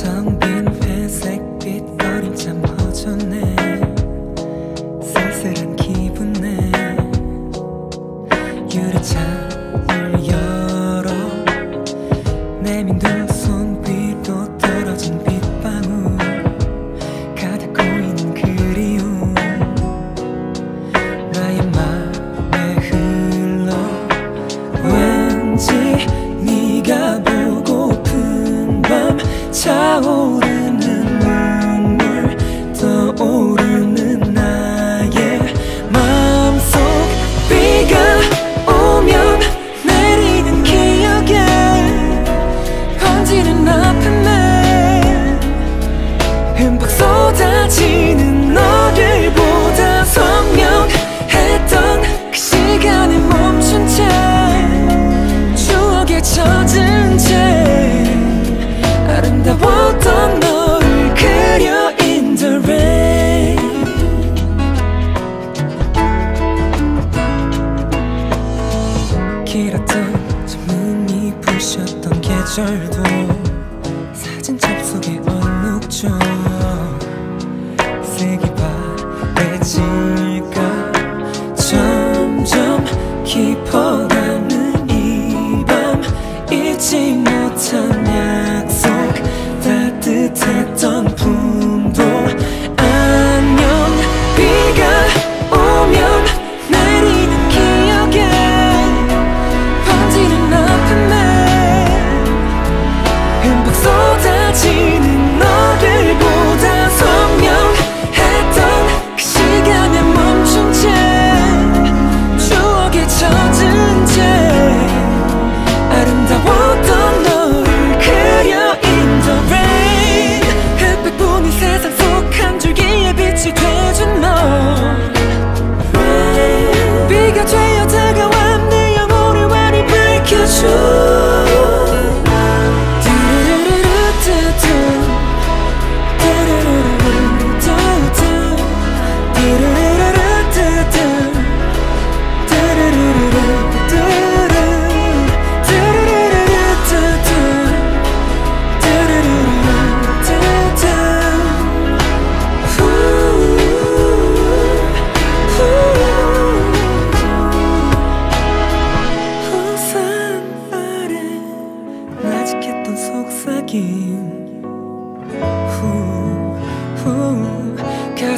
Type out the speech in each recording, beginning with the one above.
정빈 회색빛 어린 참 허전해. ahora. 계절도 사진첩 속에 얼룩져.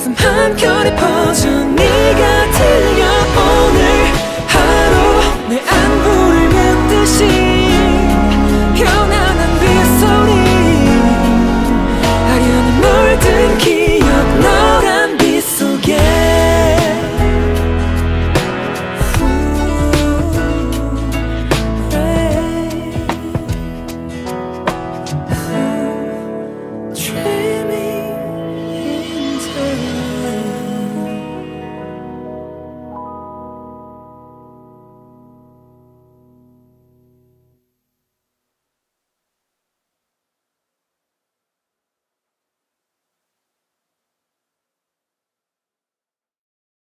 가슴 한켠에 퍼져